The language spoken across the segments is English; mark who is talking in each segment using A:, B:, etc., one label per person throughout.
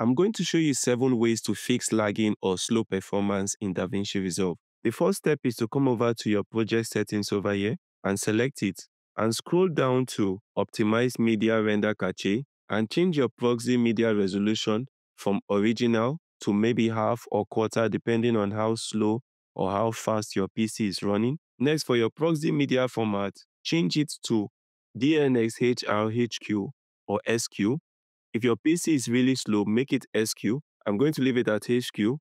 A: I'm going to show you seven ways to fix lagging or slow performance in DaVinci Resolve. The first step is to come over to your project settings over here and select it and scroll down to optimize media render cache and change your proxy media resolution from original to maybe half or quarter depending on how slow or how fast your PC is running. Next, for your proxy media format, change it to DNxHRHQ or SQ if your PC is really slow, make it SQ. I'm going to leave it at HQ.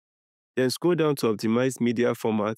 A: Then scroll down to optimize media format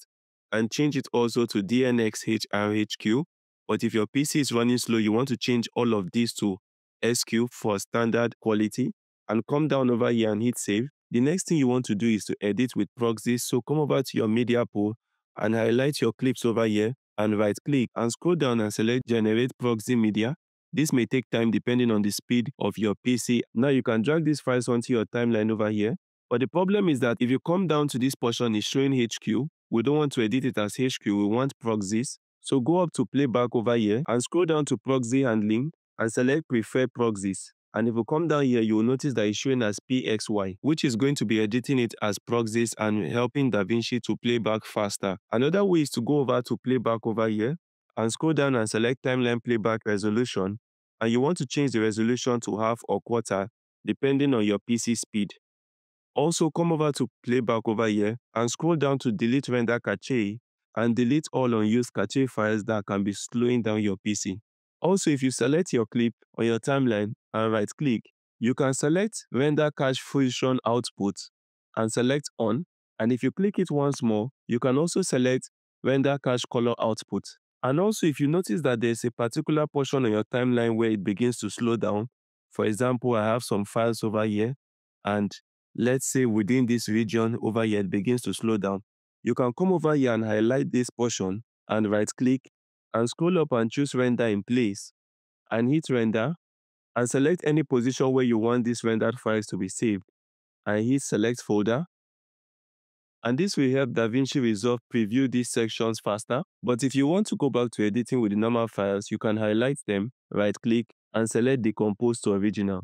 A: and change it also to DNxHRHQ. But if your PC is running slow, you want to change all of these to SQ for standard quality and come down over here and hit save. The next thing you want to do is to edit with proxies. So come over to your media pool and highlight your clips over here and right click and scroll down and select generate proxy media this may take time depending on the speed of your PC. Now you can drag these files onto your timeline over here. But the problem is that if you come down to this portion, it's showing HQ. We don't want to edit it as HQ. We want proxies. So go up to playback over here and scroll down to proxy handling and select prefer proxies. And if you come down here, you will notice that it's showing as PXY, which is going to be editing it as proxies and helping DaVinci to playback faster. Another way is to go over to playback over here and scroll down and select timeline playback resolution and you want to change the resolution to half or quarter depending on your PC speed. Also come over to playback over here and scroll down to delete render cache and delete all unused cache files that can be slowing down your PC. Also, if you select your clip on your timeline and right click, you can select render cache fusion output and select on. And if you click it once more, you can also select render cache color output and also, if you notice that there's a particular portion on your timeline where it begins to slow down, for example, I have some files over here, and let's say within this region over here, it begins to slow down. You can come over here and highlight this portion and right click and scroll up and choose render in place and hit render and select any position where you want these rendered files to be saved and hit select folder and this will help DaVinci Resolve preview these sections faster. But if you want to go back to editing with the normal files, you can highlight them, right-click, and select Decompose to Original.